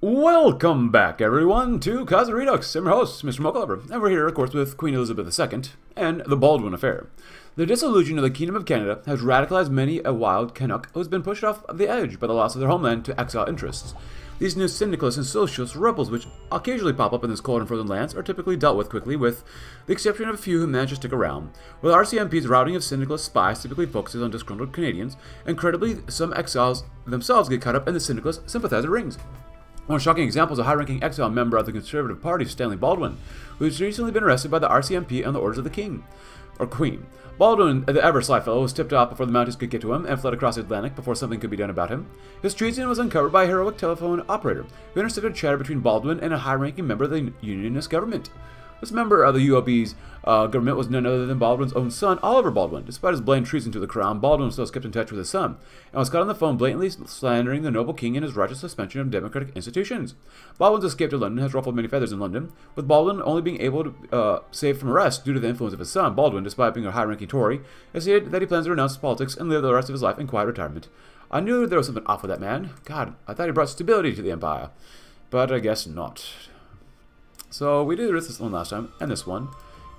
Welcome back, everyone, to Kaiserredux. I'm your host, Mr. Mochalover, and we're here, of course, with Queen Elizabeth II and the Baldwin Affair. The dissolution of the Kingdom of Canada has radicalized many a wild Canuck who has been pushed off the edge by the loss of their homeland to exile interests. These new syndicalists and socialist rebels which occasionally pop up in this cold and frozen lands are typically dealt with quickly, with the exception of a few who manage to stick around. While RCMP's routing of syndicalist spies typically focuses on disgruntled Canadians, incredibly, some exiles themselves get caught up in the syndicalist sympathizer rings. One shocking example is a high-ranking exile member of the Conservative Party, Stanley Baldwin, who has recently been arrested by the RCMP on the orders of the King, or Queen. Baldwin, uh, the ever sly fellow, was tipped off before the Mounties could get to him and fled across the Atlantic before something could be done about him. His treason was uncovered by a heroic telephone operator who intercepted a chatter between Baldwin and a high-ranking member of the Unionist government. This member of the UOB's uh, government was none other than Baldwin's own son, Oliver Baldwin. Despite his blatant treason to the crown, Baldwin still kept in touch with his son, and was caught on the phone blatantly slandering the noble king and his righteous suspension of democratic institutions. Baldwin's escape to London has ruffled many feathers in London, with Baldwin only being able to uh, save from arrest due to the influence of his son. Baldwin, despite being a high-ranking Tory, has stated that he plans to renounce politics and live the rest of his life in quiet retirement. I knew there was something off with that man. God, I thought he brought stability to the empire. But I guess not. So we did this one last time, and this one.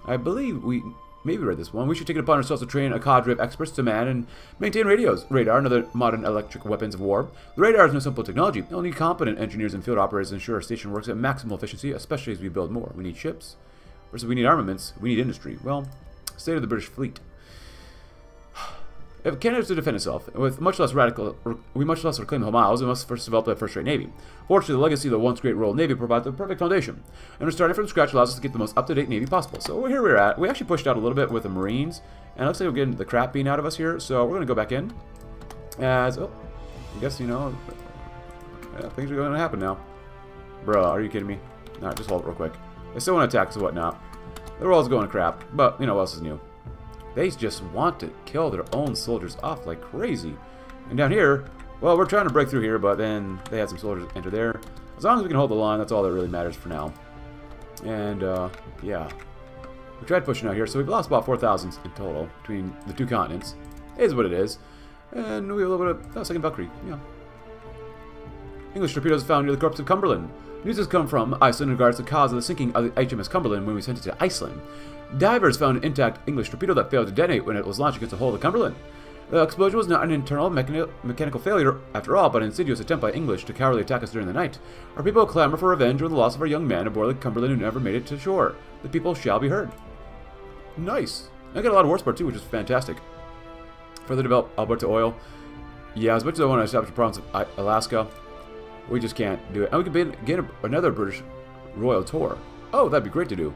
I believe we maybe read this one. We should take it upon ourselves to train a cadre of experts to man and maintain radios, radar, and other modern electric weapons of war. The radar is no simple technology. Only competent engineers and field operators ensure our station works at maximal efficiency, especially as we build more. We need ships. Versus we need armaments, we need industry. Well, state of the British fleet. If Canada is to defend itself, with much less radical, we much less reclaim home isles, it must first develop a first-rate navy. Fortunately, the legacy of the once great Royal Navy provides the perfect foundation, and starting from scratch allows us to get the most up-to-date navy possible. So here we're at. We actually pushed out a little bit with the Marines, and it looks like we're getting the crap being out of us here. So we're gonna go back in. As oh, I guess you know, yeah, things are going to happen now. Bruh, are you kidding me? Alright, just hold it real quick. They still want to attack and whatnot. The world's going to crap, but you know what else is new? They just want to kill their own soldiers off like crazy. And down here, well, we're trying to break through here, but then they had some soldiers enter there. As long as we can hold the line, that's all that really matters for now. And, uh, yeah. We tried pushing out here, so we've lost about 4,000 in total between the two continents. It is what it is. And we have a little bit of... Oh, second Valkyrie, yeah. English torpedoes found near the corpse of Cumberland. News has come from Iceland in regards to the cause of the sinking of the HMS Cumberland when we sent it to Iceland. Divers found an intact English torpedo that failed to detonate when it was launched against the hull of the Cumberland. The explosion was not an internal mechani mechanical failure after all, but an insidious attempt by English to cowardly attack us during the night. Our people clamor for revenge over the loss of our young man aboard the Cumberland who never made it to shore. The people shall be heard. Nice. I got a lot of horsepower too, which is fantastic. Further develop Alberta oil. Yeah, as much as I want to establish the province of Alaska, we just can't do it. And we could get another British Royal Tour. Oh, that'd be great to do.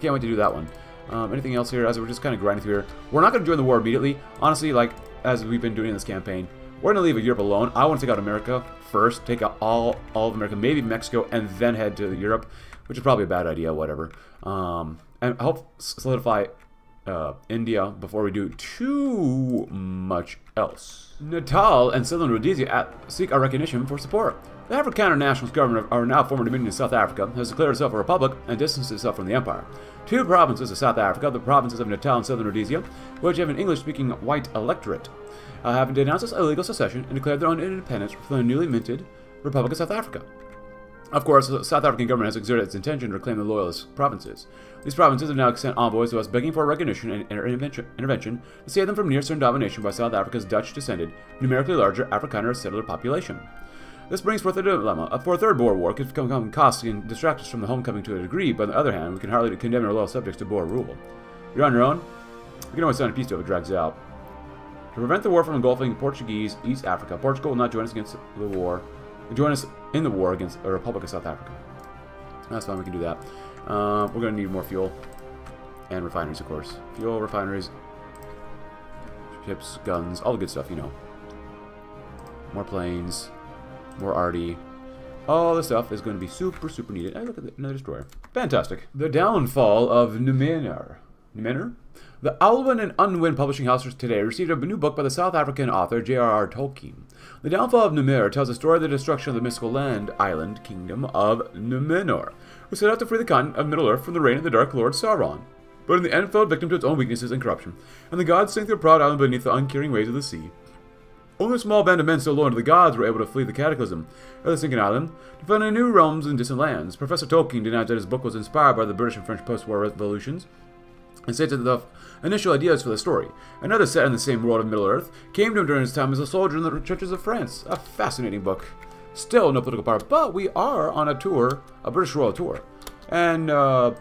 Can't wait to do that one. Um, anything else here? As we're just kind of grinding through here. We're not going to join the war immediately. Honestly, like, as we've been doing in this campaign, we're going to leave Europe alone. I want to take out America first. Take out all, all of America, maybe Mexico, and then head to Europe, which is probably a bad idea, whatever. Um, and help solidify uh, India before we do too much else. Natal and Southern Rhodesia seek our recognition for support. The Afrikaner nationalist government of our now former Dominion of South Africa has declared itself a republic and distanced itself from the empire. Two provinces of South Africa, the provinces of Natal and Southern Rhodesia, which have an English-speaking white electorate, uh, have denounced its illegal secession and declared their own independence from the newly minted Republic of South Africa. Of course, the South African government has exerted its intention to reclaim the loyalist provinces. These provinces have now sent envoys to us begging for recognition and intervention, intervention to save them from near-certain domination by South Africa's Dutch-descended, numerically larger Afrikaner settler population. This brings forth a dilemma. For a third Boer war could become costly and distract us from the homecoming to a degree, but on the other hand, we can hardly condemn our loyal subjects to Boer rule. You're on your own? We can always sign a peace deal if it drags out. To prevent the war from engulfing Portuguese East Africa, Portugal will not join us against the war, join us in the war against the Republic of South Africa. That's fine, we can do that. Uh, we're going to need more fuel. And refineries, of course. Fuel, refineries, ships, guns, all the good stuff, you know. More planes. More already... All this stuff is going to be super, super needed. I look at another destroyer. Fantastic. The downfall of Numenor. Numenor? The Allen and Unwin publishing houses today received a new book by the South African author J.R.R. Tolkien. The downfall of Numenor tells the story of the destruction of the mystical land, island, kingdom of Numenor, who set out to free the continent of Middle-earth from the reign of the Dark Lord Sauron. But in the end fell victim to its own weaknesses and corruption, and the gods sank their proud island beneath the uncaring waves of the sea. Only a small band of men still loyal to the gods were able to flee the cataclysm, or the sinking island, to find new realms and distant lands. Professor Tolkien denied that his book was inspired by the British and French post-war revolutions, and stated that the initial ideas for the story, another set in the same world of Middle-earth, came to him during his time as a soldier in the churches of France. A fascinating book. Still no political power, but we are on a tour, a British royal tour. And, uh,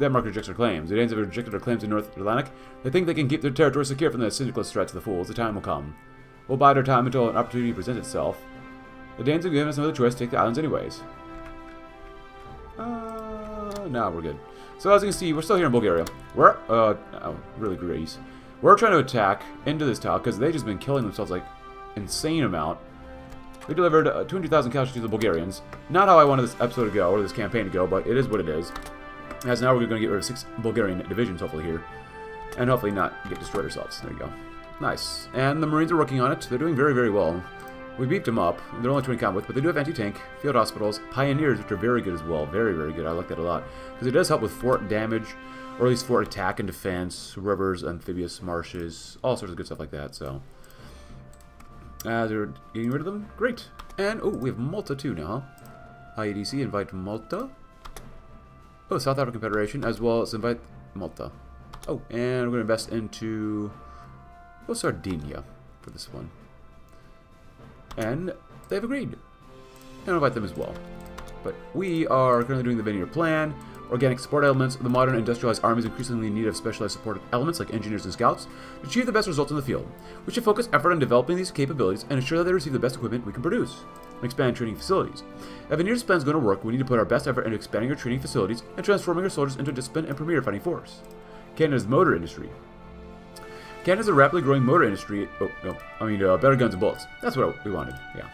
Denmark rejects our claims. The Danes have rejected our claims in North Atlantic. They think they can keep their territory secure from the syndicalist threats of the fools. The time will come. We'll bide our time until an opportunity presents itself. The Danes have given us another choice to take the islands anyways. Uh, now we're good. So as you can see, we're still here in Bulgaria. We're, uh, oh, really Greece. We're trying to attack into this town because they've just been killing themselves like insane amount. We delivered uh, 200,000 casualties to the Bulgarians. Not how I wanted this episode to go, or this campaign to go, but it is what it is. As now we're going to get rid of six Bulgarian divisions, hopefully, here. And hopefully not get destroyed ourselves. There you go. Nice. And the Marines are working on it. They're doing very, very well. We beefed them up. They're only 20 combat but they do have anti-tank, field hospitals, pioneers, which are very good as well. Very, very good. I like that a lot. Because it does help with fort damage, or at least fort attack and defense, rivers, amphibious marshes, all sorts of good stuff like that, so... As they're getting rid of them, great. And, oh, we have Malta too now. IEDC, invite Malta. Oh, South African Federation, as well as invite Malta. Oh, and we're going to invest into oh, Sardinia for this one. And they've agreed. And I'll invite them as well. But we are currently doing the Vineyard Plan. Organic support elements. The modern industrialized armies increasingly in need of specialized support elements like engineers and scouts to achieve the best results in the field. We should focus effort on developing these capabilities and ensure that they receive the best equipment we can produce. And expand training facilities. If Veneer's plan is going to work, we need to put our best effort into expanding our training facilities and transforming our soldiers into a disciplined and premier fighting force. Canada's motor industry. Canada's a rapidly growing motor industry. Oh, no. I mean, uh, better guns and bullets. That's what we wanted. Yeah.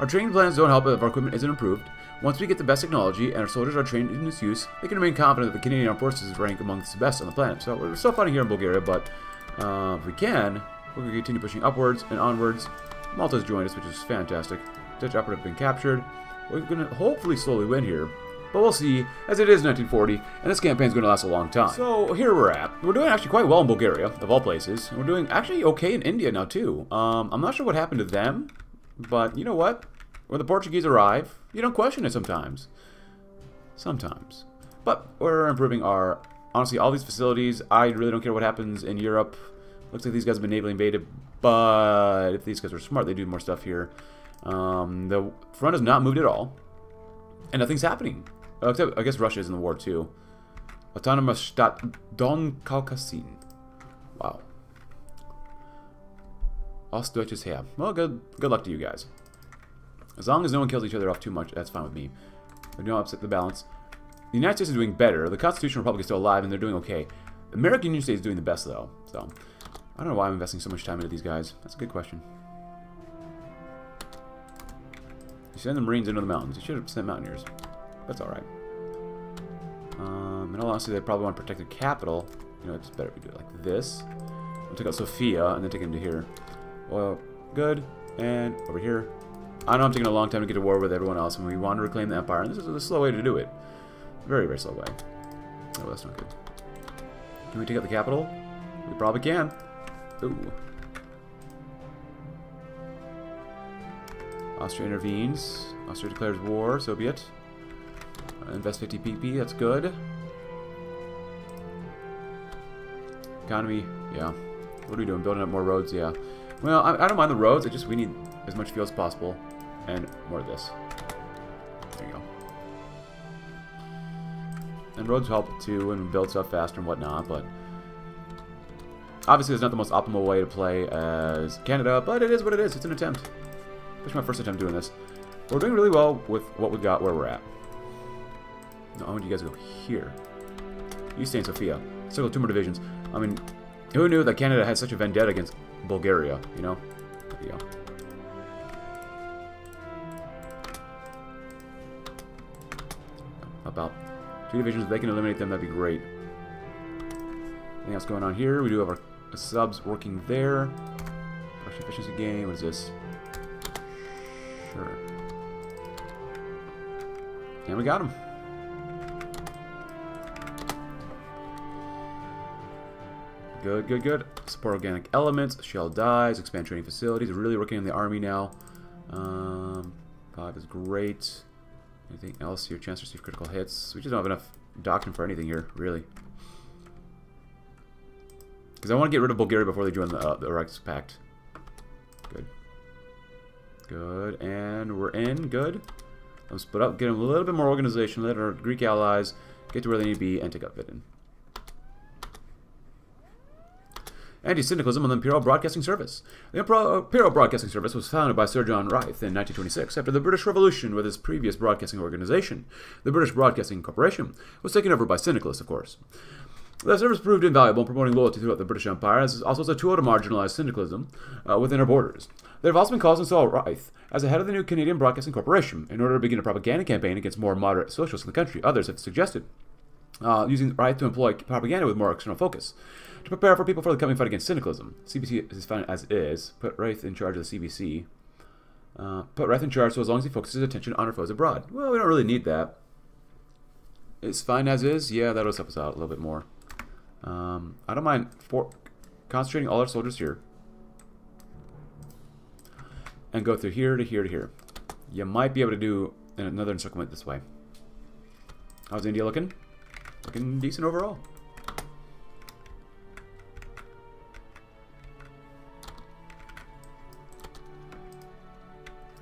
Our training plans don't help if our equipment isn't improved. Once we get the best technology and our soldiers are trained in its use, they can remain confident that the Canadian Armed Forces rank amongst the best on the planet. So we're still fighting here in Bulgaria, but uh, if we can, we're continue pushing upwards and onwards. Malta's joined us, which is fantastic. Dutch operative been captured. We're going to hopefully slowly win here. But we'll see, as it is 1940, and this campaign is going to last a long time. So here we're at. We're doing actually quite well in Bulgaria, of all places. We're doing actually okay in India now, too. Um, I'm not sure what happened to them, but you know what? When the Portuguese arrive, you don't question it sometimes. Sometimes. But we're improving our... Honestly, all these facilities, I really don't care what happens in Europe. Looks like these guys have been navally invaded, but if these guys are smart, they do more stuff here. Um, the front has not moved at all, and nothing's happening. Oh, except, I guess Russia is in the war too. Autonomous Stadt Don Caucasin. Wow. Ostdeutsches Heer. Well, good, good luck to you guys. As long as no one kills each other off too much, that's fine with me. They don't upset the balance. The United States is doing better. The Constitutional Republic is still alive, and they're doing okay. The American Union State is doing the best, though. So, I don't know why I'm investing so much time into these guys. That's a good question. You send the Marines into the mountains. You should have sent Mountaineers. That's alright. Um, in all they probably want to protect the capital. You know, it's better if we do it like this. We'll take out Sofia, and then take him to here. Well, good. And over here. I know I'm taking a long time to get to war with everyone else, and we want to reclaim the Empire, and this is a slow way to do it. Very, very slow way. Oh, that's not good. Can we take out the capital? We probably can. Ooh. Austria intervenes. Austria declares war, so be it. Invest 50 PP, that's good. Economy, yeah. What are we doing? Building up more roads, yeah. Well, I, I don't mind the roads, I just we need as much fuel as possible. And more of this. There you go. And roads help too, and build stuff faster and whatnot, but... Obviously, it's not the most optimal way to play as Canada, but it is what it is. It's an attempt. This is my first attempt doing this. We're doing really well with what we got where we're at. No, I want you guys to go here. You stay in Sofia. Circle two more divisions. I mean, who knew that Canada had such a vendetta against Bulgaria, you know? Go. About two divisions, if they can eliminate them, that'd be great. Anything else going on here? We do have our subs working there. Production efficiency gain. What is this? Sure. And we got him. Good, good, good. Support organic elements, shell dies, expand training facilities. Really working on the army now. Um, five is great. Anything else? Your chance to receive critical hits. We just don't have enough doctrine for anything here, really. Because I want to get rid of Bulgaria before they join the, uh, the Reichspakt. Good. Good. And we're in. Good. Let's split up, get them a little bit more organization, let our Greek allies get to where they need to be, and take up Vidin. Anti-syndicalism on the Imperial Broadcasting Service. The Imperial Broadcasting Service was founded by Sir John Reith in 1926 after the British Revolution with his previous broadcasting organization. The British Broadcasting Corporation was taken over by syndicalists, of course. The service proved invaluable in promoting loyalty throughout the British Empire, as also as a tool to marginalize syndicalism uh, within our borders. There have also been calls to install Reith as the head of the new Canadian Broadcasting Corporation in order to begin a propaganda campaign against more moderate socialists in the country. Others have suggested uh, using Reith to employ propaganda with more external focus. To prepare for people for the coming fight against syndicalism, CBC is fine as is. Put Reith in charge of the CBC. Uh, put Reith in charge so as long as he focuses his attention on our foes abroad. Well, we don't really need that. It's fine as is. Yeah, that'll help us out a little bit more. Um, I don't mind for concentrating all our soldiers here. And go through here to here to here. You might be able to do another encirclement this way. How's India looking? Looking decent overall.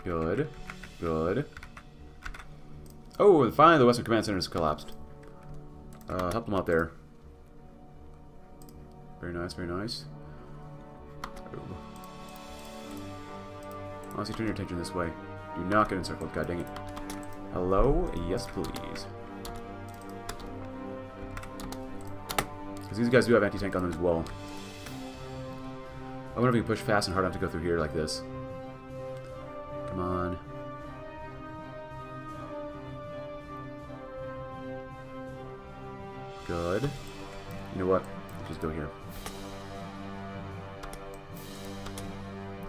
Good. Good. Oh, finally the Western Command Center has collapsed. Uh, help them out there. Very nice, very nice. Honestly, turn your attention this way. Do not get encircled, god dang it. Hello? Yes, please. Because these guys do have anti-tank on them as well. I wonder if we can push fast and hard enough to go through here like this. Come on. Good. You know what? Let's just go here.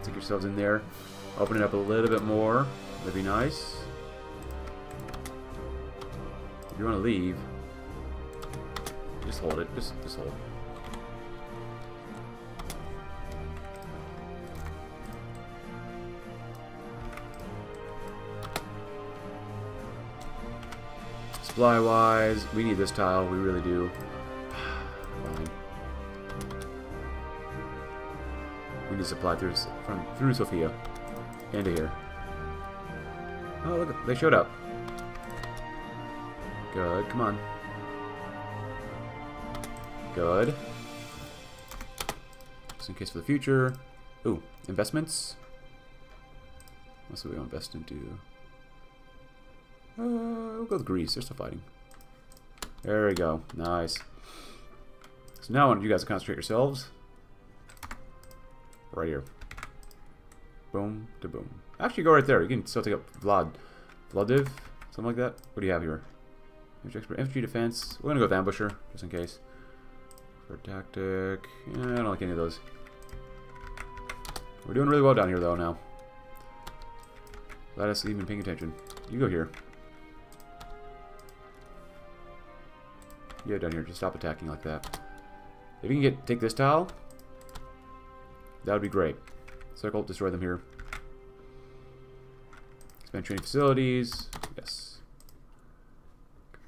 Take yourselves in there. Open it up a little bit more. That'd be nice. If you want to leave, just hold it. Just, just hold. Supply wise, we need this tile. We really do. We need supply through from through Sofia into here. Oh, look, they showed up. Good, come on. Good. Just in case for the future. Ooh, investments. What's we want to invest into? Uh, we'll go with Greece. They're still fighting. There we go. Nice. So now I want you guys to concentrate yourselves. Right here. Boom to boom. Actually, go right there. You can still take up Vlad. Vladiv? Something like that. What do you have here? Infantry defense. We're going to go with Ambusher, just in case. For tactic. Yeah, I don't like any of those. We're doing really well down here, though, now. Let us even paying attention. You go here. Yeah, down here. Just stop attacking like that. If you can get take this tile, that would be great. Circle, destroy them here. Expand training facilities. Yes.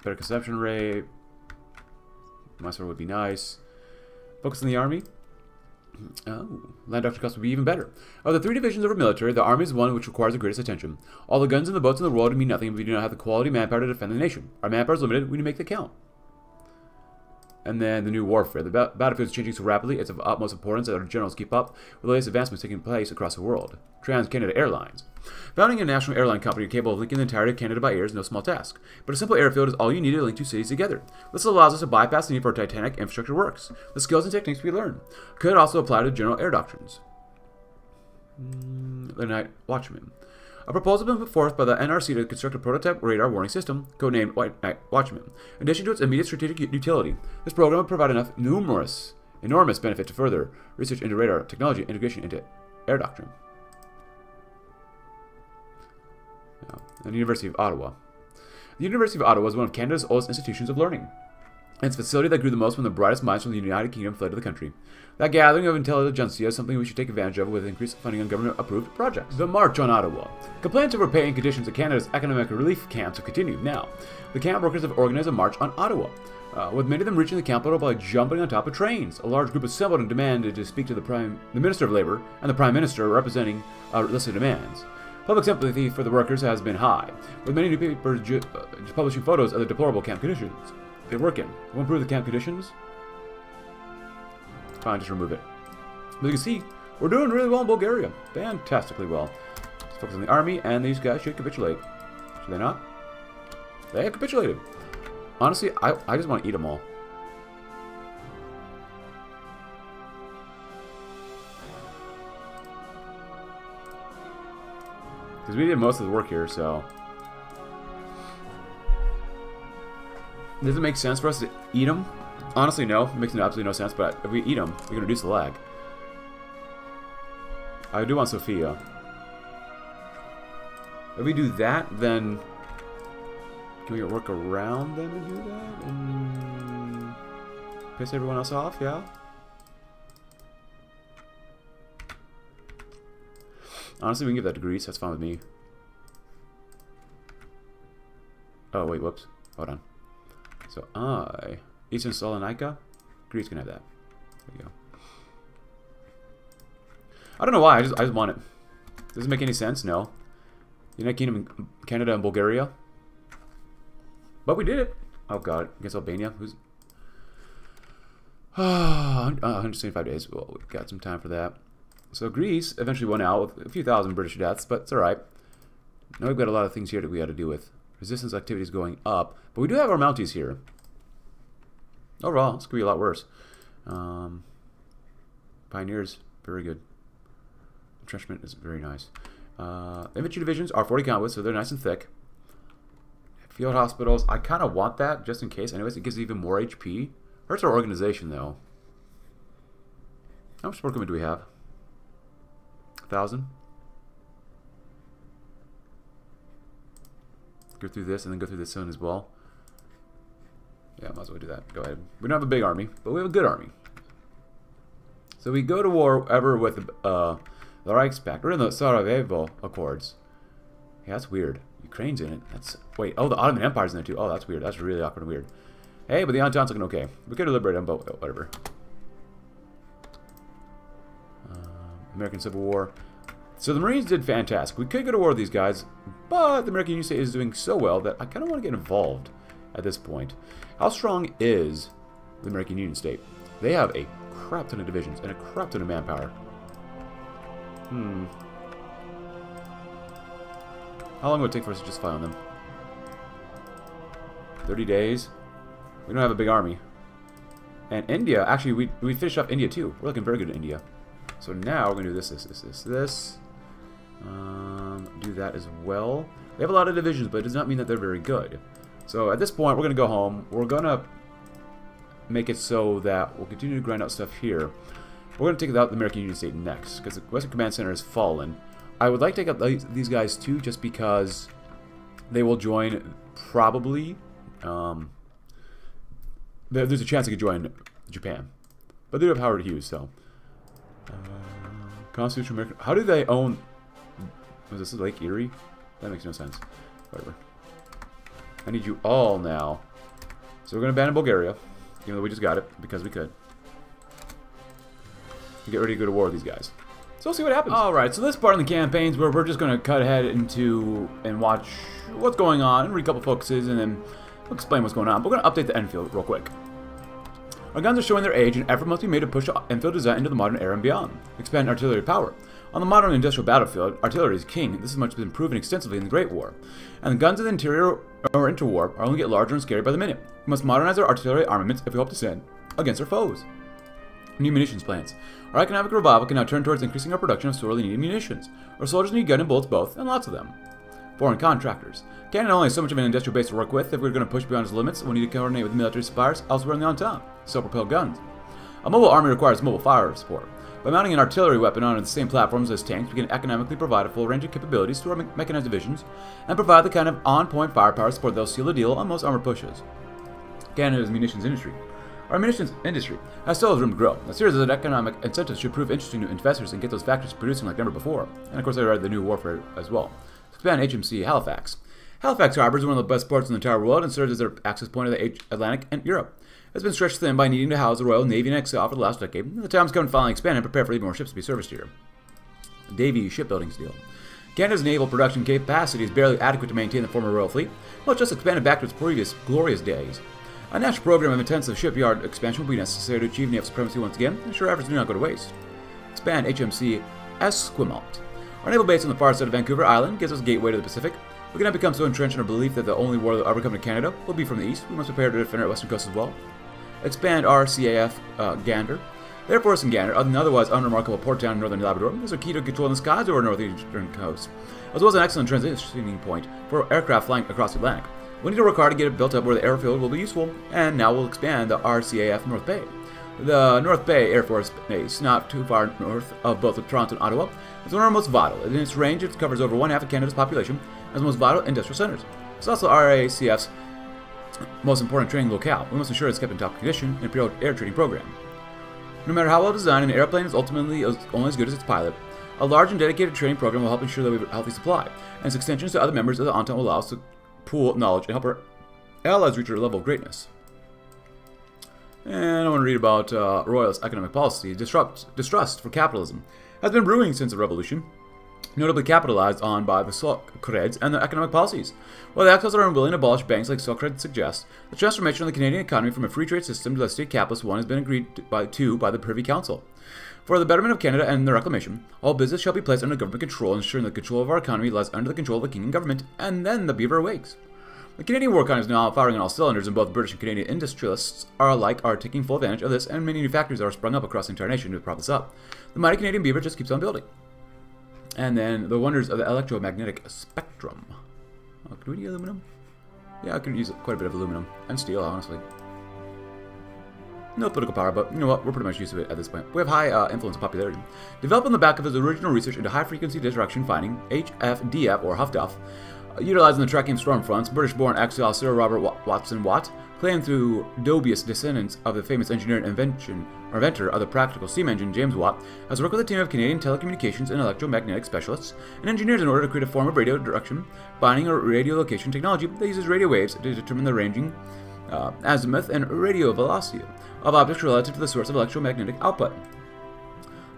Better conception rate. Muscle would be nice. Focus on the army. Oh, land doctrine cost would be even better. Of the three divisions of our military, the army is one which requires the greatest attention. All the guns and the boats in the world mean nothing if we do not have the quality manpower to defend the nation. Our manpower is limited, we need to make the count. And then the new warfare. The ba battlefield is changing so rapidly, it's of utmost importance that our generals keep up with the latest advancements taking place across the world. Trans-Canada Airlines. Founding a national airline company capable of linking the entirety of Canada by air is no small task, but a simple airfield is all you need to link two cities together. This allows us to bypass the need for titanic infrastructure works. The skills and techniques we learn could also apply to general air doctrines. Mm, the Night Watchman. A proposal has been put forth by the NRC to construct a prototype radar warning system, codenamed Watchman. In addition to its immediate strategic utility, this program would provide enough numerous, enormous benefit to further research into radar technology integration into air doctrine. The University of Ottawa. The University of Ottawa is one of Canada's oldest institutions of learning. It's facility that grew the most when the brightest minds from the United Kingdom fled to the country. That gathering of intelligentsia is something we should take advantage of with increased funding on government-approved projects. The March on Ottawa. Complaints over pay and conditions at Canada's economic relief camps have continued. Now, the camp workers have organized a march on Ottawa, uh, with many of them reaching the capital by jumping on top of trains. A large group assembled and demanded to speak to the Prime, the Minister of Labour, and the Prime Minister representing uh, listed demands. Public sympathy for the workers has been high, with many newspapers uh, publishing photos of the deplorable camp conditions they work in. We'll improve the camp conditions. Fine, just remove it. But you can see, we're doing really well in Bulgaria. Fantastically well. Let's focus on the army, and these guys should capitulate. Should they not? They have capitulated. Honestly, I, I just want to eat them all. Because we did most of the work here, so... Does it make sense for us to eat them? Honestly, no. It makes absolutely no sense, but if we eat them, we can reduce the lag. I do want Sofia. If we do that, then... Can we work around them and do that? And... Piss everyone else off, yeah? Honestly, we can give that to Greece. That's fine with me. Oh, wait, whoops. Hold on. So I... Eastern Salonika? Greece can have that. There you go. I don't know why. I just I just want it. Does it make any sense? No. United Kingdom, Canada, and Bulgaria. But we did it. Oh god. against Albania. Who's... Uh, 175 days. Well, we've got some time for that. So Greece eventually won out with a few thousand British deaths, but it's alright. Now we've got a lot of things here that we got to deal with. Resistance activity is going up. But we do have our Mounties here. Overall, this could be a lot worse. Um, Pioneers, very good. Entrenchment is very nice. Uh, infantry divisions are 40 count with, so they're nice and thick. Field hospitals, I kind of want that just in case. Anyways, it gives even more HP. Hurts our organization, though. How much workmen do we have? A thousand? Go through this and then go through this one as well. Yeah, might as well do that. Go ahead. We don't have a big army, but we have a good army. So we go to war ever with uh, the Reichspakt. We're in the Sarajevo Accords. Yeah, that's weird. Ukraine's in it. That's wait. Oh, the Ottoman Empire's in there too. Oh, that's weird. That's really awkward and weird. Hey, but the Entente's looking okay. We could liberate them, but whatever. Uh, American Civil War. So the Marines did fantastic. We could go to war with these guys, but the American Union State is doing so well that I kind of want to get involved at this point. How strong is the American Union State? They have a crap ton of divisions and a crap ton of manpower. Hmm. How long would it take for us to just fight on them? 30 days? We don't have a big army. And India, actually, we, we finished off India too. We're looking very good in India. So now we're going to do this, this, this, this, this. Um, do that as well. They have a lot of divisions, but it does not mean that they're very good. So at this point, we're going to go home. We're going to make it so that we'll continue to grind out stuff here. We're going to take out the American Union State next, because the Western Command Center has fallen. I would like to take out these guys too, just because they will join probably. Um, there's a chance they could join Japan. But they do have Howard Hughes, so. Uh, Constitution American. How do they own. Was this Lake Erie? That makes no sense. Whatever. I need you all now. So we're going to abandon Bulgaria, even though we just got it, because we could. Get ready to go to war with these guys. So we'll see what happens. Alright, so this part in the campaigns where we're just going to cut ahead into and watch what's going on, and read a couple focuses, and then we'll explain what's going on. But we're going to update the Enfield real quick. Our guns are showing their age, and effort must be made to push Enfield design into the modern era and beyond. Expand artillery power. On the modern industrial battlefield, artillery is king. This has much been proven extensively in the Great War. And the guns in the interior or interwar are only get larger and scarier by the minute. We must modernize our artillery armaments if we hope to stand against our foes. New munitions plants. Our economic revival can now turn towards increasing our production of sorely needed munitions. Our soldiers need gun and bullets both, and lots of them. Foreign contractors. Canada only has so much of an industrial base to work with. If we're going to push beyond its limits, we need to coordinate with military suppliers elsewhere in the Entente. Self-propelled guns. A mobile army requires mobile fire support. By mounting an artillery weapon on the same platforms as tanks, we can economically provide a full range of capabilities to our me mechanized divisions and provide the kind of on-point firepower support that will seal the deal on most armor pushes. Canada's munitions industry. Our munitions industry has still room to grow. A series of economic incentives should prove interesting to investors and get those factories producing like never before. And of course, I read the new warfare as well. Expand HMC Halifax. Halifax Harbor is one of the best ports in the entire world and serves as their access point to the Atlantic and Europe. It has been stretched thin by needing to house the Royal Navy and XL for the last decade. The time's come to finally expand and prepare for even more ships to be serviced here. Davie Shipbuilding Steel. Canada's naval production capacity is barely adequate to maintain the former Royal Fleet, well, just expanded back to its previous glorious days. A national program of intensive shipyard expansion will be necessary to achieve naval supremacy once again, and ensure efforts do not go to waste. Expand HMC Esquimalt. Our naval base on the far side of Vancouver Island gives us a gateway to the Pacific. We cannot become so entrenched in our belief that the only war that will ever come to Canada will be from the east. We must prepare to defend our western coast as well. Expand RCAF uh, Gander. Air Force in Gander, an otherwise unremarkable port town in northern Labrador, is a key to controlling the skies over northeastern coast, as well as an excellent transitioning point for aircraft flying across the Atlantic. We need to work hard to get it built up where the airfield will be useful, and now we'll expand the RCAF North Bay. The North Bay Air Force Base, not too far north of both Toronto and Ottawa, is one of our most vital. In its range, it covers over one half of Canada's population as the most vital industrial centers. It's also RACF's most important training locale. We must ensure it's kept in top condition in a air training program. No matter how well designed, an airplane is ultimately only as good as its pilot. A large and dedicated training program will help ensure that we have a healthy supply, and its extensions to other members of the Entente will allow us to pool knowledge and help our allies reach their level of greatness. And I want to read about uh, Royalist economic policy. Disrupt, distrust for capitalism has been brewing since the revolution, notably capitalized on by the Socreds and their economic policies. While the Axels are unwilling to abolish banks like Socreds suggests, the transformation of the Canadian economy from a free trade system to a state capitalist one has been agreed to by, to by the Privy Council. For the betterment of Canada and the reclamation, all business shall be placed under government control, ensuring the control of our economy lies under the control of the King and government, and then the beaver awakes. The Canadian war economy is now firing on all cylinders, and both British and Canadian industrialists are alike are taking full advantage of this, and many new factories are sprung up across the entire nation to prop this up. The mighty Canadian beaver just keeps on building. And then the wonders of the electromagnetic spectrum. Oh, can we need aluminum? Yeah, I could use quite a bit of aluminum and steel, honestly. No political power, but you know what? We're pretty much used to it at this point. We have high uh, influence and popularity. Developed on the back of his original research into high-frequency direction finding, HFDF, or HuffDuff, uh, utilizing the tracking storm fronts, British-born axial Sir Robert Watson Watt, claimed through dubious descendants of the famous engineer and invention, inventor of the practical steam engine, James Watt, has worked with a team of Canadian telecommunications and electromagnetic specialists and engineers in order to create a form of radio direction, binding or radio location technology that uses radio waves to determine the ranging, uh, azimuth, and radio velocity of objects relative to the source of electromagnetic output.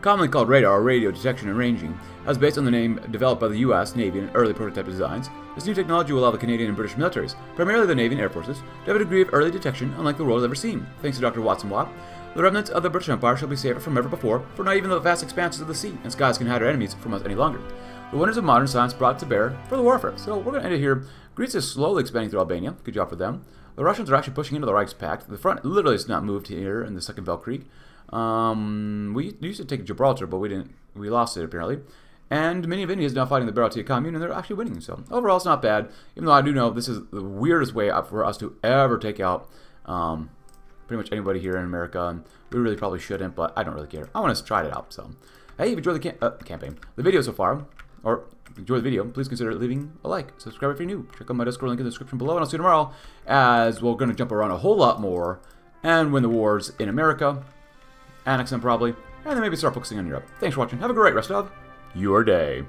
Commonly called radar or radio detection and ranging, as based on the name developed by the US Navy in early prototype designs, this new technology will allow the Canadian and British militaries, primarily the Navy and Air Forces, to have a degree of early detection unlike the world has ever seen. Thanks to Dr. Watson Watt, the remnants of the British Empire shall be safer from ever before, for not even the vast expanses of the sea and skies can hide our enemies from us any longer. The wonders of modern science brought to bear for the warfare. So we're going to end it here. Greece is slowly expanding through Albania. Good job for them. The Russians are actually pushing into the Reichspakt. The front literally has not moved here in the Second Weltkrieg. Um, we used to take Gibraltar, but we didn't. We lost it apparently. And many of India is now fighting the Bharatiya Commune, and they're actually winning. So overall, it's not bad. Even though I do know this is the weirdest way for us to ever take out um, pretty much anybody here in America, we really probably shouldn't, but I don't really care. I want to try it out. So, hey, if you enjoyed the, cam uh, campaign, the video so far, or enjoy the video, please consider leaving a like. Subscribe if you're new. Check out my Discord link in the description below, and I'll see you tomorrow as we're going to jump around a whole lot more and win the wars in America, annex them probably, and then maybe start focusing on Europe. Thanks for watching. Have a great rest of your day.